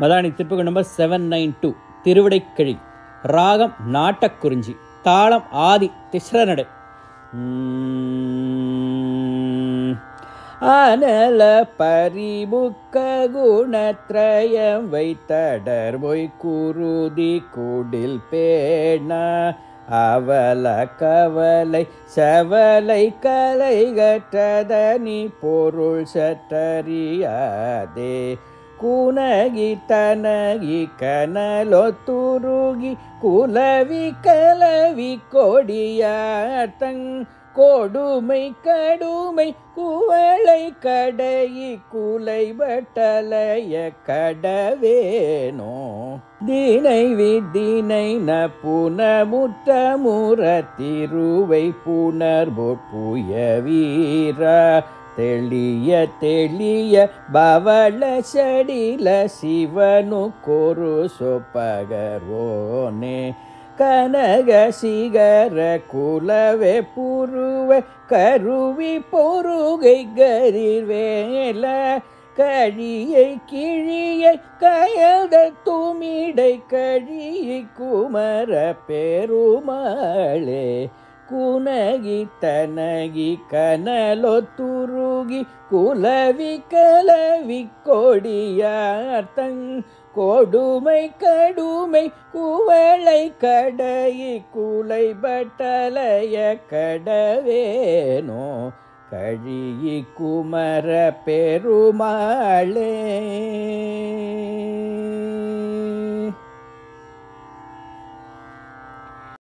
Madani திருப்புகள் number seven nine two திருவிடைக்கிழி. ராகம் நாட்டக்குறிஞ்சி. தாளம் ஆதி திஸ்ரநடை. உம். அனல பரிமுக்க குணத்ரயம் வைத்தடர் பொய் குருதி குடில் பேண அவல கவலை செவலை கலை கற்றதனி பொருள் சற்றறியாதே. குனகி தனகி கனலொத்துருகி குலவி கலவி கொடியாத்தங் கொடுமை கடுமை குவளை கடையி குலை பட்டலைய கடவேனோ? தினை விதினை ந புனமுற்ற முற திருவை புனர்பு புய வீரா தெளிய தெளிய பவள செடில சிவனு கொரு சொப்பகரோனே. கனக சிகர குலவே புருவ கருவி பொருகை கரிவேல கழியை கிழியை கயத துமிடை கழியை குமர பெருமாளே. குனகி தனகி கனலொத்துருகி குலவி கலவி கொடியார்த்தங் கொடுமை கடுமை குவளை கடையி குலை பட்டலைய கடவேனோ கழியி குமர பெருமாளே.